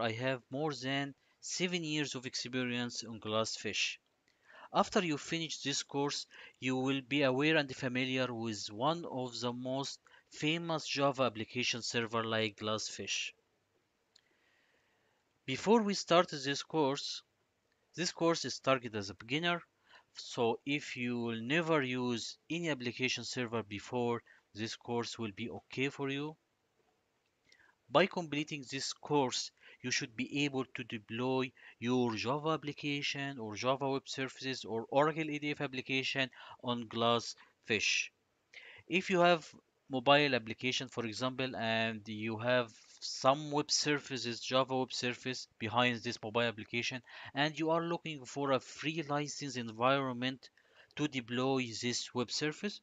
I have more than 7 years of experience on Glassfish. After you finish this course, you will be aware and familiar with one of the most famous Java application server like Glassfish. Before we start this course, this course is targeted as a beginner, so if you will never use any application server before, this course will be okay for you. By completing this course, you should be able to deploy your Java application or Java Web Services or Oracle ADF application on Glassfish. If you have mobile application, for example, and you have some web services, Java web service behind this mobile application, and you are looking for a free license environment to deploy this web service,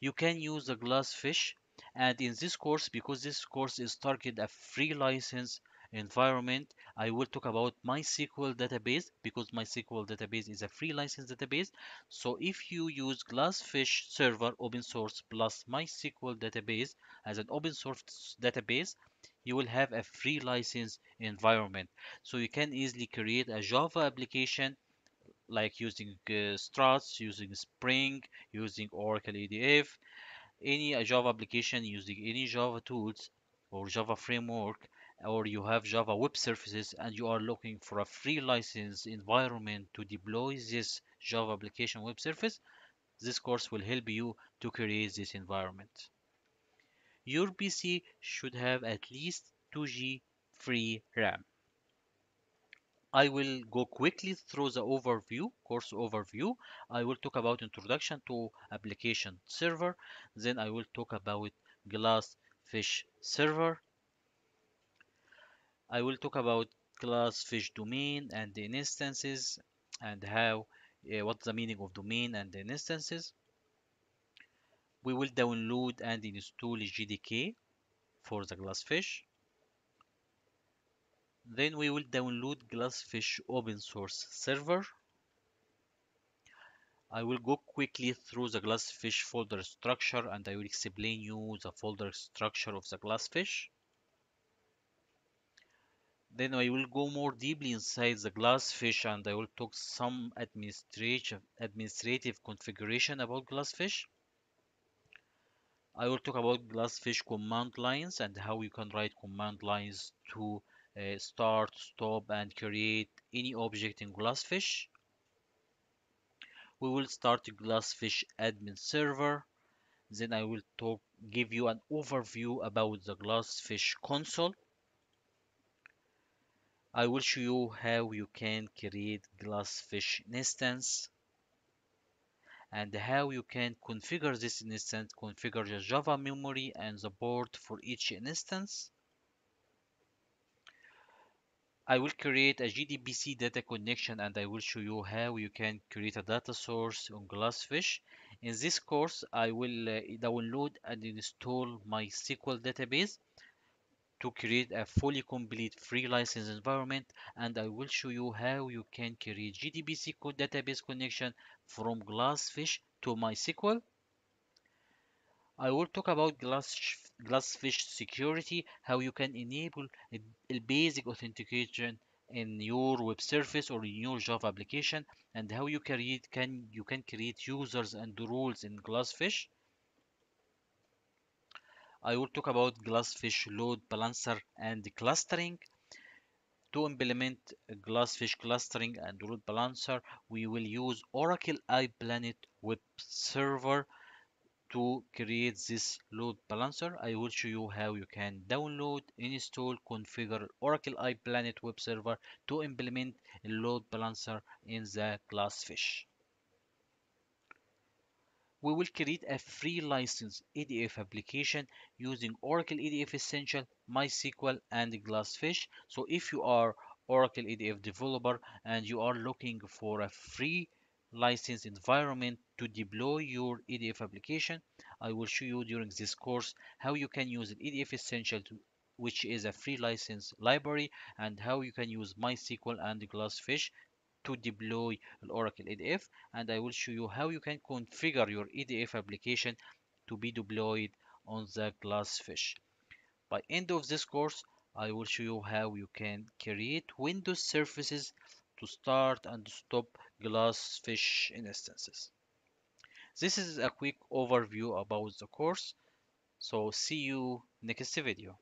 you can use the Glassfish. And in this course, because this course is targeted a free license environment, I will talk about MySQL database because MySQL database is a free license database. So if you use Glassfish server open source plus MySQL database as an open source database, you will have a free license environment. So you can easily create a Java application like using uh, Struts, using Spring, using Oracle ADF, any uh, Java application using any Java tools or Java framework or you have Java web services and you are looking for a free license environment to deploy this Java application web service, this course will help you to create this environment. Your PC should have at least 2G free RAM. I will go quickly through the overview, course overview. I will talk about introduction to application server. Then I will talk about Glassfish server. I will talk about Glassfish domain and the instances and how, uh, what's the meaning of domain and the instances. We will download and install JDK for the Glassfish. Then we will download Glassfish open source server. I will go quickly through the Glassfish folder structure and I will explain you the folder structure of the Glassfish. Then I will go more deeply inside the Glassfish and I will talk some administrative administrative configuration about Glassfish. I will talk about Glassfish command lines and how you can write command lines to uh, start, stop, and create any object in Glassfish. We will start Glassfish admin server. Then I will talk, give you an overview about the Glassfish console. I will show you how you can create Glassfish instance and how you can configure this instance, configure the Java memory and the port for each instance. I will create a JDBC data connection and I will show you how you can create a data source on Glassfish. In this course, I will uh, download and install MySQL database to create a fully complete free license environment and I will show you how you can create code database connection from Glassfish to MySQL. I will talk about Glass, Glassfish security, how you can enable a basic authentication in your web service or in your Java application, and how you create can you can create users and rules in Glassfish. I will talk about Glassfish load balancer and clustering. To implement Glassfish clustering and load balancer, we will use Oracle iPlanet web server to create this load balancer, I will show you how you can download, install, configure Oracle iPlanet web server to implement a load balancer in the Glassfish. We will create a free license ADF application using Oracle ADF Essential, MySQL, and Glassfish. So if you are Oracle ADF developer and you are looking for a free license environment to deploy your ADF application. I will show you during this course how you can use ADF Essential, to, which is a free license library, and how you can use MySQL and Glassfish to deploy Oracle ADF. And I will show you how you can configure your ADF application to be deployed on the Glassfish. By end of this course, I will show you how you can create Windows services to start and stop Glassfish instances. This is a quick overview about the course, so see you next video.